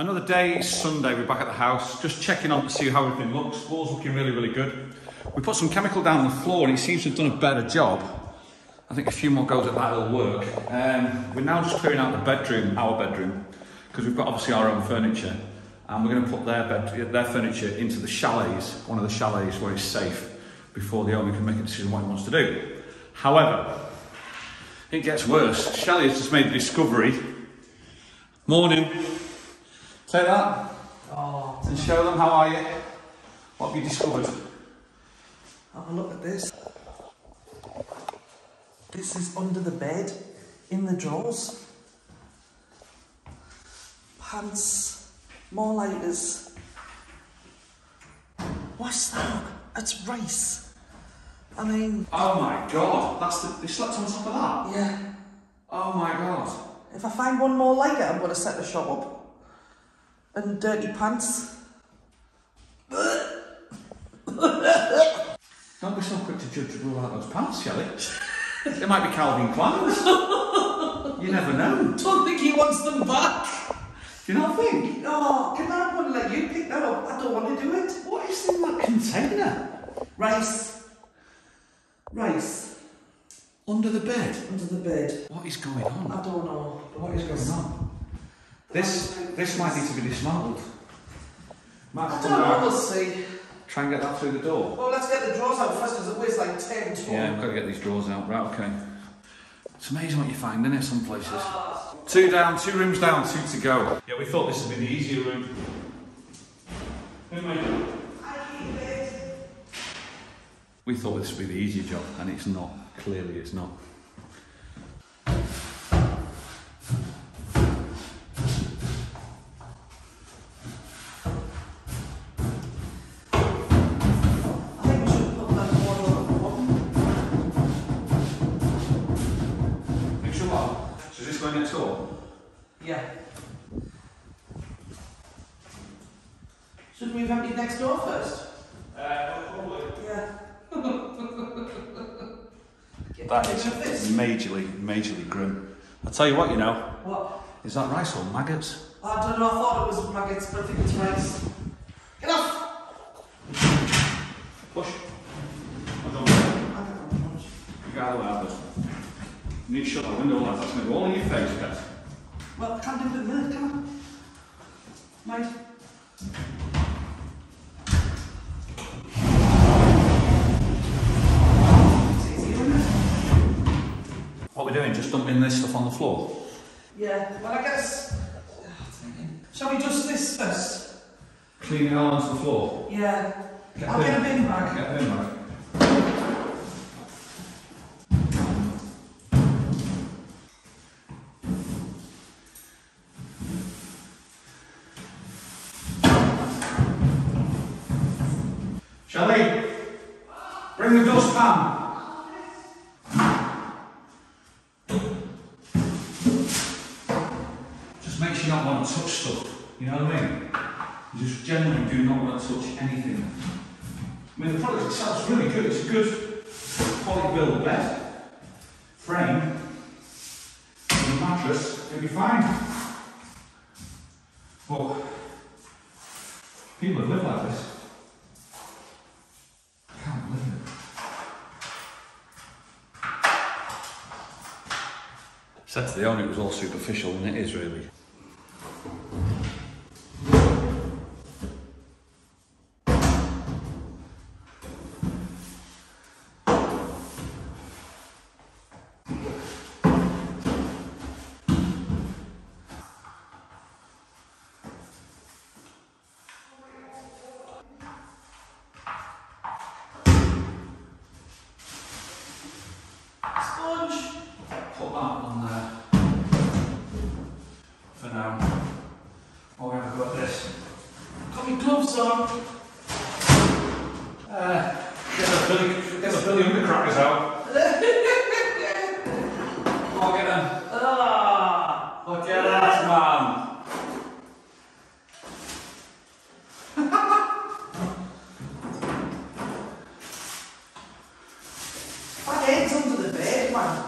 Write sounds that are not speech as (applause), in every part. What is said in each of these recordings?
Another day, Sunday, we're back at the house, just checking on to see how everything looks. Floor's looking really, really good. We put some chemical down on the floor and it seems to have done a better job. I think a few more goes at that will work. Um, we're now just clearing out the bedroom, our bedroom, because we've got obviously our own furniture. And we're going to put their, bed, their furniture into the chalets, one of the chalets where it's safe, before the owner can make a decision what he wants to do. However, it gets worse. Shelley has just made the discovery. Morning. Take that. Oh, And show them how are you. What have you discovered? have a look at this. This is under the bed, in the drawers. Pants, more lighters. What's that? It's rice. I mean, Oh my god, that's the, they slept on top of that. yeah. Oh my god. If I find one more like it, I'm going to set the shop up. And dirty pants. Don't be so quick to judge rule out those pants, Shelley. they might be Calvin Klein's. you never know. Don't think he wants them back. Do you not think? No, can I want to let you pick that up? I don't want to do it. What is in that container? Rice. Rice. Under the bed? Under the bed. What is going on? I don't know. What is going on? This this might need to be dismantled. Might I don't know, go we'll see. try and get that through the door. Well, let's get the drawers out first because it weighs like 10 ton. Yeah, we've got to get these drawers out. Right, okay. It's amazing what you find, isn't it, some places? Ah. Two down, two rooms down, two to go. Yeah, we thought this would be the easier room. Who made it? We thought this would be the easier job, and it's not. Clearly, it's not. What? So is this going next door? Yeah. Should we have emptied next door first? Uh, probably. Yeah. (laughs) That Get is rid of this. majorly, majorly grim. I'll tell you what, you know, What? is that rice or maggots? I don't know, I thought it was maggots, but I think it's rice. Get off! Push. Hold on. I don't know. You get out of the way out of this. You need to shut that window, lads. That's going to go all in your face, Pet. Well, I can't do it in a minute, come on. Mate. It's easy. What we're doing, just dumping this stuff on the floor. Yeah, well, I guess. Shall we dust this first? Cleaning all onto the floor. Yeah. Get I'll get a bin bag. Get a bin bag. Just makes you not want to touch stuff. You know what I mean? You just generally do not want to touch anything. I mean, the product itself is really good. It's a good quality build bed, frame, and a mattress. It'll be fine. But people that live like this I can't believe it. To the owner it was all superficial, and it is really. On. Uh, get the Billy, get the Billy Undercrackers out. (laughs) oh, get them. Ah. Look at that, man. (laughs) My head's under the bed, man.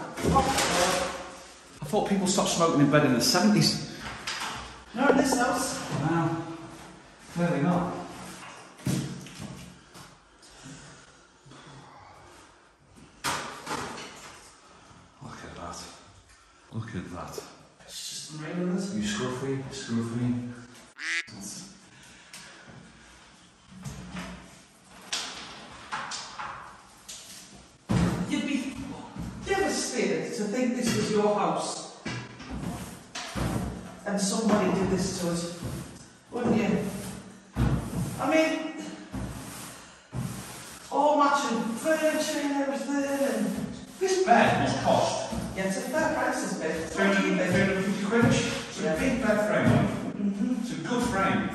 I thought people stopped smoking in bed in the 70s. And somebody did this to us, wouldn't you? I mean, all matching furniture and everything, and This bed must cost yeah, it's a fair price, this. 300, 350 quid. It's a Yeah. big bed frame. Mm-hmm. It's a good frame.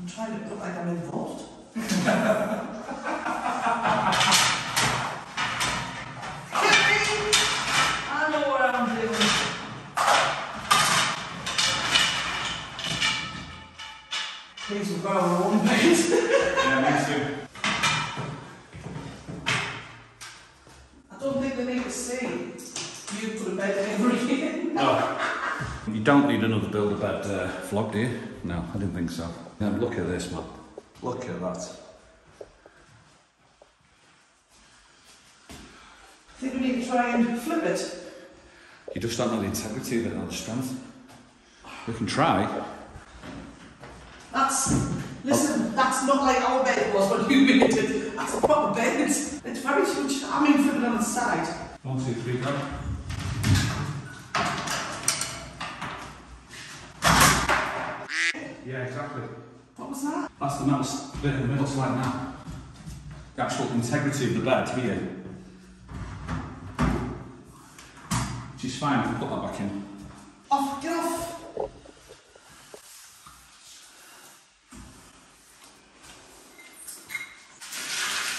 I'm trying to look like I'm involved. (laughs) need to see you put a bed every year. No. You don't need another build a bed uh, vlog, do you? No, I didn't think so. Yeah, look at this, man. Look at that. I think we need to try and flip it. You just don't know the integrity of it or the strength. We can try. That's, listen, that's not like our bed was when you made it. That's a proper bed. It's, it's very huge. I mean, flipping on its side. One, two, three, go. Yeah, exactly. What was that? That's the metal bit in the middle, it's like now. The actual integrity of the bed here. Which is fine, we put that back in. Off, get off.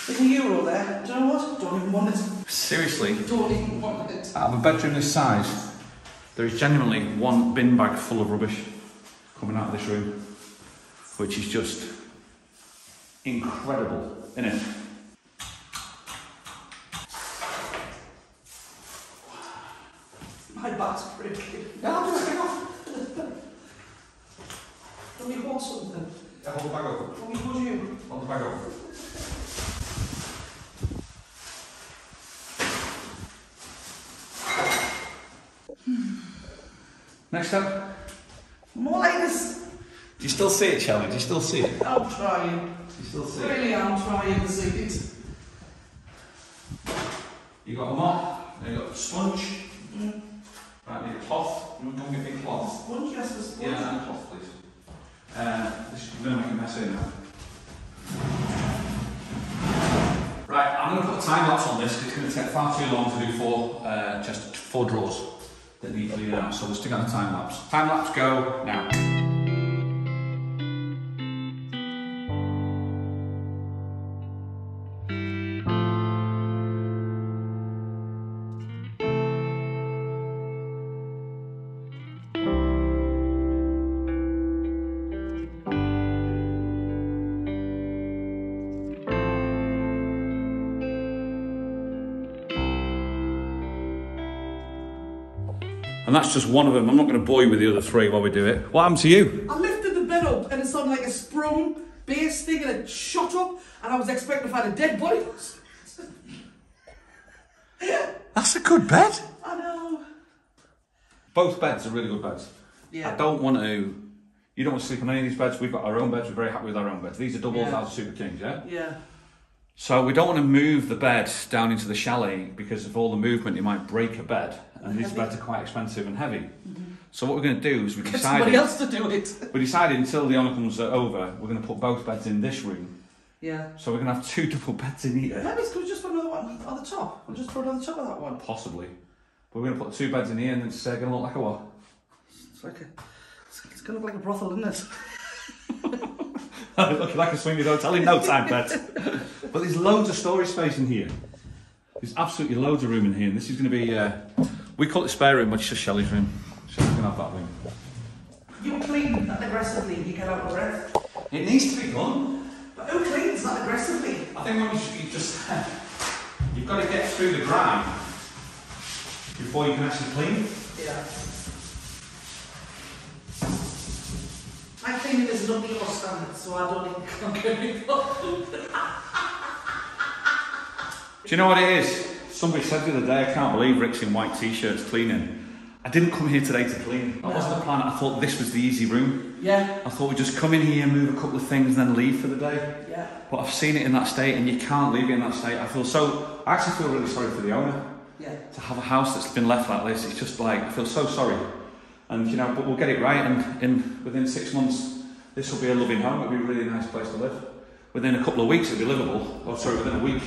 There's a euro there. Do you know what? Don't even want it. Seriously, Don't even want it. out of a bedroom this size, there is genuinely one bin bag full of rubbish coming out of this room, which is just incredible, isn't it? My back's breaking. Yeah, I'll just take off. Let me hold something. Yeah, hold the bag over. Let me hold you. Hold the bag over. Next up. More like this. Do you still see it, Shelley? Do you still see it? I'm trying. Do you still see it? Really, I'm trying to see it. You got a mop, and you got a sponge. Mm. Right, need a cloth. You want to come get me a cloth? Sponge, yes, the sponge. Yeah, and a cloth, please. Uh, this is going to make a mess here now. Right, I'm going to put a time lapse on this because it's going to take far too long to do four, uh, just four drawers that need cleaning out. So we'll stick on a time lapse. Time lapse, go now. And that's just one of them. I'm not going to bore you with the other three while we do it. What happened to you? I lifted the bed up and it's on like a sprung base thing and it shot up and I was expecting to find a dead body. That's a good bed. I know. Both beds are really good beds. Yeah. I don't want to. You don't want to sleep on any of these beds. We've got our own beds. We're very happy with our own beds. These are doubles. Yeah. That's Super Kings, yeah. Yeah. So we don't want to move the bed down into the chalet because of all the movement. You might break a bed, and these beds are quite expensive and heavy. So what we're going to do is we Get somebody decided. else to do it. (laughs) We decided until the honour comes over, we're going to put both beds in this room. Yeah. So we're going to have two double beds in here, Maybe it's good just put another one on the top. We'll just put another top of that one. possibly. But we're going to put two beds in here, and it's uh, going to look like a what? It's like a. It's, it's gonna look like a brothel, isn't it? (laughs) (laughs) Looking like a swingers hotel in no time, bet. But there's loads of storage space in here. There's absolutely loads of room in here, and this is going to be. Uh, we call it spare room, but it's just Shelley's room. Shelley's going to have that room. You clean that aggressively, you get out of breath. It needs to be done. But who cleans that aggressively? I think when you, you just you've got to get through the grime before you can actually clean. Yeah. I clean cleaning isn't up to your standards, so I don't think (laughs) I'm going to be bothered. Do you know what it is? Somebody said the other day, I can't believe Rick's in white t-shirts cleaning. I didn't come here today to clean. That wasn't the plan. I thought this was the easy room. Yeah, I thought we'd just come in here, move a couple of things, and then leave for the day. yeah. But I've seen it in that state, and you can't leave it in that state. I feel so. I actually feel really sorry for the owner Yeah. to have a house that's been left like this. It's just like I feel so sorry, and you know, but we'll get it right. And in within six months, this will be a loving home. It'll be a really nice place to live. Within a couple of weeks, it'll be livable. Oh, sorry, within a week.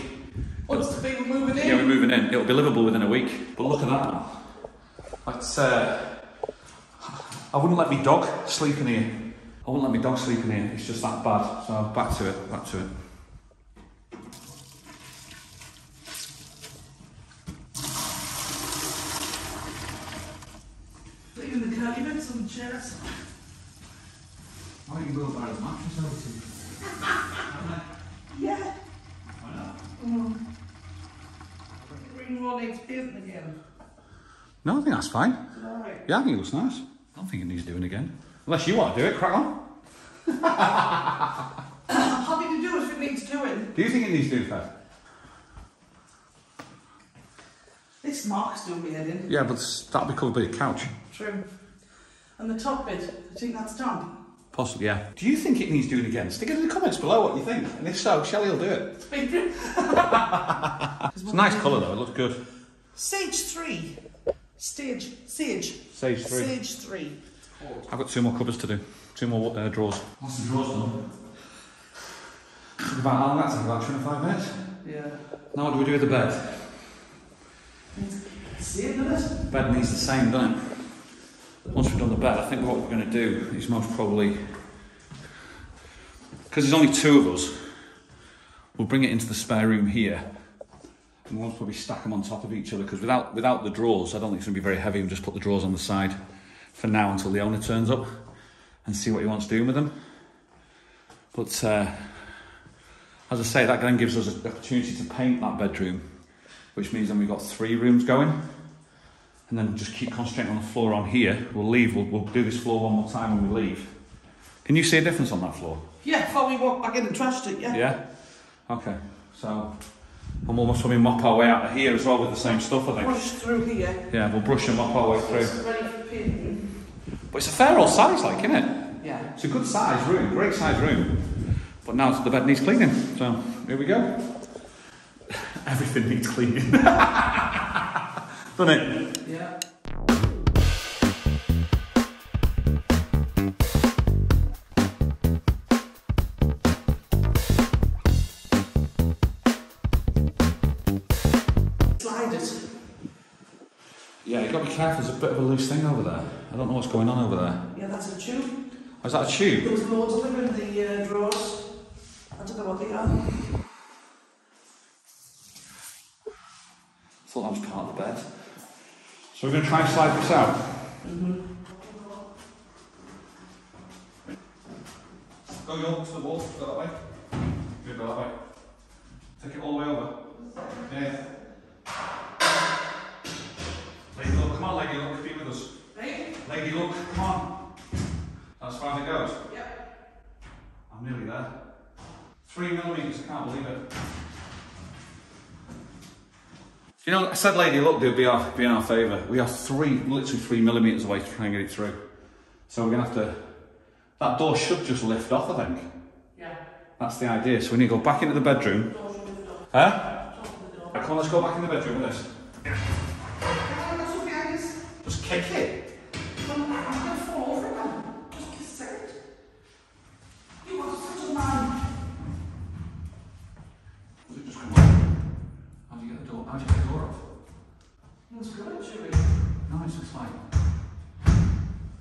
Once the people moving in. Yeah, we're moving in. It'll be livable within a week. But look at that one. That's. Uh, I wouldn't let my dog sleep in here. I wouldn't let my dog sleep in here. It's just that bad. So back to it. Back to it. Even the curly bits on the chairs. Why don't you wheelbarrow the mattress over to me? Yeah. Why not? Mm. Ring roll needs again. No, I think that's fine. Alright? Yeah, I think it looks nice. I don't think it needs doing again. Unless you want to do it, crack on. I'm (coughs) happy to do it if it needs doing. Do you think it needs doing, Fed? This mark's doing me head in. Yeah, but that'll be covered by your couch. True. And the top bit, I think that's done. Possibly, yeah. Do you think it needs doing again? Stick it in the comments below what you think. And if so, Shelley will do it. It's been through. It's a nice colour though, it looks good. Stage three. Stage. Sage. Sage three. Sage three. It's. I've got two more cupboards to do. Two more uh, drawers. What's the drawers done? About how long that took? About 25 minutes? Yeah. Now what do we do with the bed? See it, doesn't it? Bed needs the same, doesn't it? Once we've done the bed, I think what we're going to do is most probably, because there's only two of us, we'll bring it into the spare room here, and we'll probably stack them on top of each other. Because without without the drawers, I don't think it's going to be very heavy. We'll just put the drawers on the side for now until the owner turns up and see what he wants doing with them. But uh, as I say, that then gives us an opportunity to paint that bedroom, which means then we've got three rooms going and then just keep concentrating on the floor on here. We'll leave, we'll, we'll do this floor one more time when we leave. Can you see a difference on that floor? Yeah, before we walk back in and trashed it, yeah. Yeah? Okay, so, I'm almost most probably mop our way out of here as well with the same stuff, I think. Push through here. Yeah, we'll brush and mop our way through. ready for painting. But it's a fair old size, like, isn't it? Yeah. It's a good size room, great size room. But now the bed needs cleaning, so here we go. (laughs) Everything needs cleaning. (laughs) Doesn't it? Yeah. Slide. Yeah, you've got to be careful, there's a bit of a loose thing over there. I don't know what's going on over there. Yeah, that's a tube. Oh, is that a tube? There was loads of them in the uh, drawers. I don't know what they are. thought that was part of the bed. So we're going to try and slide this out. Go your to the wall, go that way. Good, go that way. Take it all the way over. Yeah. Lady Luck, come on lady Luck, be with us. Right? Lady Luck, come on. That's as far as it goes. Yep. I'm nearly there. Three millimetres, I can't believe it. You know, I said Lady Luck would be, our, be in our favour. We are three, literally three millimetres away to try and get it through. So we're going to have to. That door should just lift off, I think. Yeah. That's the idea. So we need to go back into the bedroom. Doors will lift off. Huh? Top of the door. Come on, let's go back in the bedroom with this. Ah, I guess. Just kick it. I'm gonna fall over now. Just a second. You are such a man. Does it just come off? How do you get the door? How do you get the door? That's good, Chewie. No, it's just like.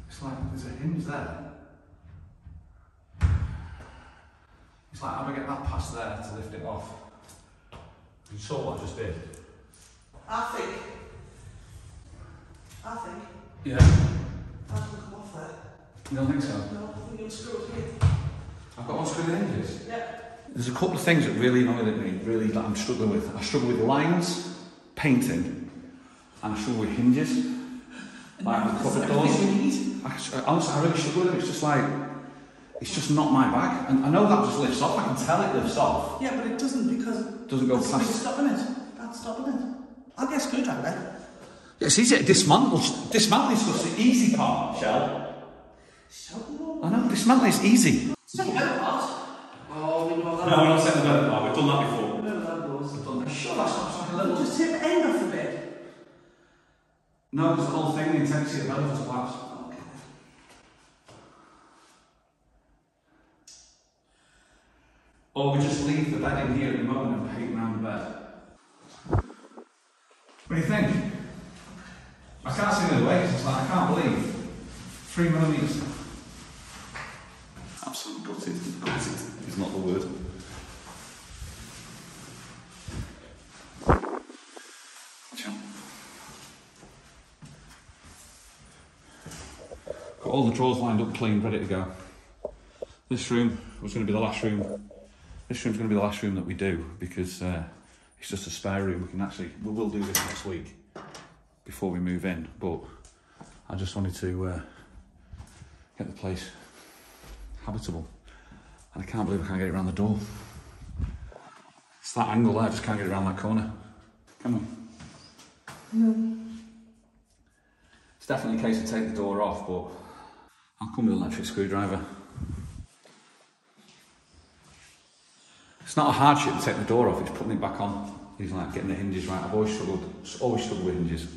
It's like there's a hinge there. It's like, how do I get that past there to lift it off? You saw what I just did? I think. I think. Yeah. That doesn't come off there. You don't think so? No, we need to screw it here. I've got one screw the hinges. Yeah. There's a couple of things that really annoy me, really that I'm struggling with. I struggle with lines, painting, and I struggle with hinges. Like the cupboard doors. Everything we need. I, I- honestly, I really struggle with them. It's just like, It's just not my bag. And I know that just lifts off. I can tell it lifts off. Yeah, but it doesn't because Doesn't go that's what's past. stopping it. That's stopping it. I'll get a screwdriver. Yeah, it's easy to dismantle. Dismantling stuff's the easy part, Shell. So, I know, dismantling is easy. Say that part. Oh, we know that. No, we're not setting the bed apart. We've done that before. We know that goes. We've done that. Sure, that's not like a little. Just take the end off the bed. No, it's the whole thing, the intensity of the bed was collapse. Okay. Or we just leave the bed in here at the moment and paint around the bed. What do you think? I can't see the way 'cause it's like, I can't believe. Three millimetres. Absolutely gutted. Gutted is not the word. All the drawers lined up clean, ready to go. This room was going to be the last room. This room's going to be the last room that we do because uh, it's just a spare room. We can actually, we will do this next week before we move in. But I just wanted to uh, get the place habitable, and I can't believe I can't get it around the door. It's that angle there. I just can't get it around that corner. Come on. No. It's definitely a case of take the door off, but I'll come with an electric screwdriver. It's not a hardship to take the door off, it's putting it back on. He's like getting the hinges right. I've always struggled, always struggled with hinges.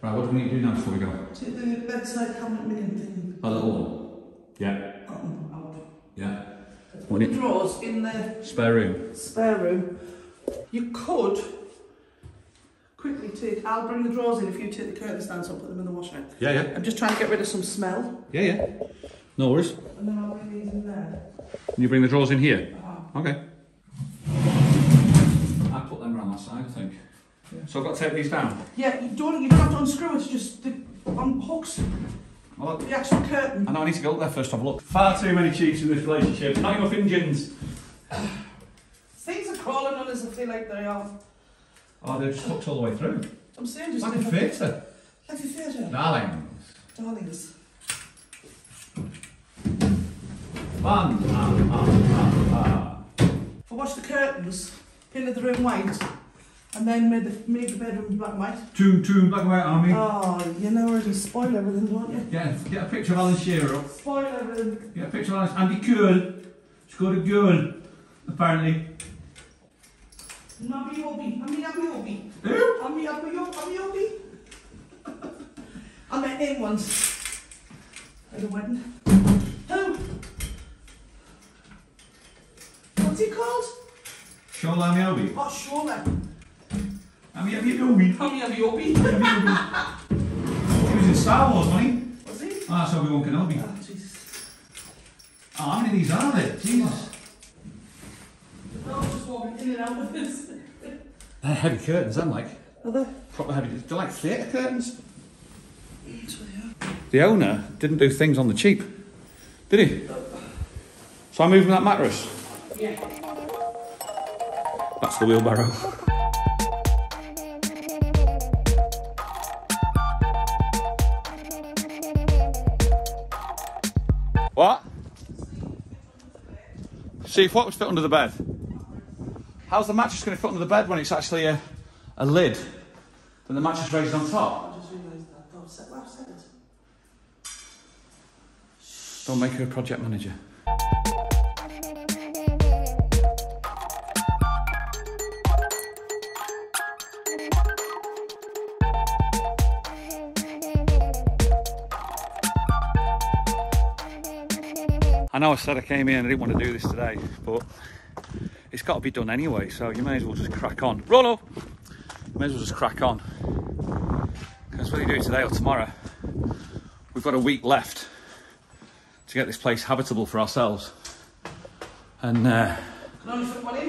Right, what do we need to do now before we go? Take the bedside cabinet million thing. A little one. Yeah. Yeah. What the drawers in the Spare room. spare room. You could quickly take. I'll bring the drawers in if you take the curtains down, so I'll put them in the washer. Yeah, yeah. I'm just trying to get rid of some smell, Yeah, yeah. No worries. and then I'll bring these in there. Can you bring the drawers in here? Ah. Okay. I put them around that side, I think. So I've got to take these down. Yeah, you don't. You don't have to unscrew it. Just the, on hooks. Well, The actual curtain. I know I need to go up there first to have a look. Far too many cheats in this relationship. Not enough engines. (sighs) Things are crawling on us if they like they are. Oh, they're just hooked all the way through. I'm saying just Like a theatre. Like a theatre. Darlings. Darlings. Fun. Ah, ah, ah, ah. I washed the curtains, painted the room white, and then made the made the bedroom black and white. Two, two black and white army. Oh, you know where to spoil everything, don't you? Get, get a picture of Alan Shearer up. Spoil everything. Get a picture of Alan. Andy Cole. Scored a goal, apparently. Mummy Obi, Mummy Abby Obi, Who? Mummy Abby Obi, Obi. I met him once at a wedding. Who? What's he called? Shola Ameobi. Oh, surely. Ameobi. Mummy Abby Obi. He was in Star Wars, wasn't he? Was he? Ah, oh, that's Obi-Wan Kenobi. Oh, Jesus. Oh, how many of these are there? Jesus. No, just walking in and out with this. They're heavy curtains, I'm like. Are they? Proper heavy. They're like theatre curtains. The owner didn't do things on the cheap, did he? So I'm moving that mattress. Yeah. That's the wheelbarrow. What? See if what was fit under the bed. How's the mattress going to fit under the bed when it's actually a, a lid and the mattress raised on top? I just realised that. Don't set left set. Don't make her a project manager. I know I said I came here and I didn't want to do this today, but it's got to be done anyway, so you may as well just crack on. Rollo! May as well just crack on. Because whether you do it today or tomorrow, we've got a week left to get this place habitable for ourselves. And uh, Can only fit one in?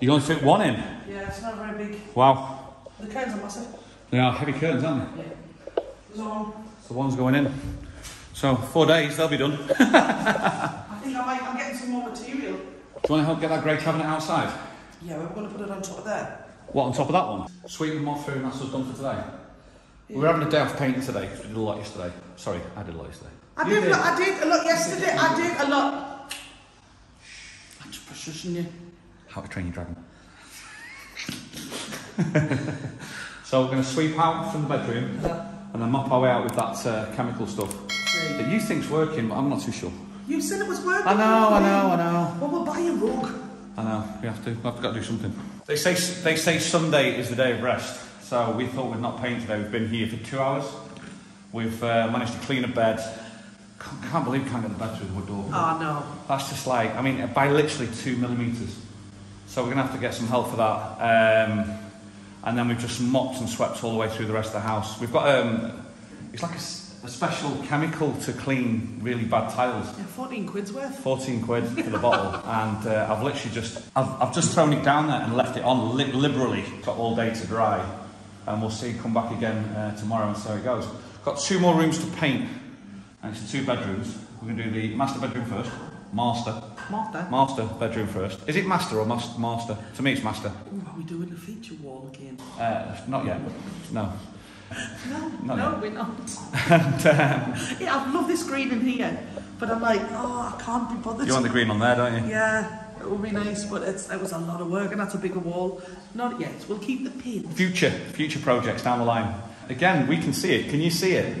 you can only fit one in. Yeah, it's not very big. Wow. The curtains are massive. They are heavy curtains, aren't they? Yeah. There's on. So one's going in. So four days, they'll be done. (laughs) I think I might, I'm getting some more material. Want to help get that grey cabinet outside? Yeah, we're going to put it on top of there. What, on top of that one? Sweep them off through and that's us done for today. We were having a day off painting today because we did a lot yesterday. Sorry, I did a lot yesterday. I You did, a lot, I did a lot yesterday. I did a lot. I'm just shushing you. How to Train Your Dragon. (laughs) so we're going to sweep out from the bedroom and then mop our way out with that uh, chemical stuff See. that you think's working, but I'm not too sure. You said it was working. I know, I know, I know. Well, we'll buy a rug. I know. We have to. We've got to do something. They say they say Sunday is the day of rest, so we thought we'd not paint today. We've been here for two hours. We've uh, managed to clean a bed. Can't, can't believe we can't get the bed through the wood door. Oh, no. That's just like, I mean, by literally two millimetres. So we're going to have to get some help for that. Um, and then we've just mopped and swept all the way through the rest of the house. We've got, um, it's like a, s- a special chemical to clean really bad tiles. Yeah, 14 quid's worth. 14 quid for the bottle. (laughs) And uh, I've literally just, I've, I've just thrown it down there and left it on li- liberally. Got all day to dry. And we'll see, come back again uh, tomorrow and see how it goes. Got two more rooms to paint. And it's two bedrooms. We're going to do the master bedroom first. Master. Martha. Master bedroom first. Is it master or mas- master? To me, it's master. Ooh, are we doing the feature wall again? Uh, not yet. No. (laughs) No, no, we're not. And, um, Yeah, I love this green in here, but I'm like, oh, I can't be bothered. you want the green on there, don't you? Yeah, it would be nice, but it's it was a lot of work, and that's a bigger wall. Not yet. We'll keep the pin. Future, future projects down the line. Again, we can see it. Can you see it?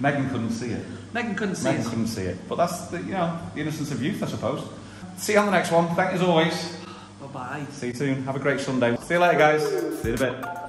Megan couldn't see it. Megan couldn't see Megan it. couldn't see it. But that's the, you know, the innocence of youth, I suppose. See you on the next one. Thank you as always. Bye bye. See you soon. Have a great Sunday. See you later, guys. See you in a bit.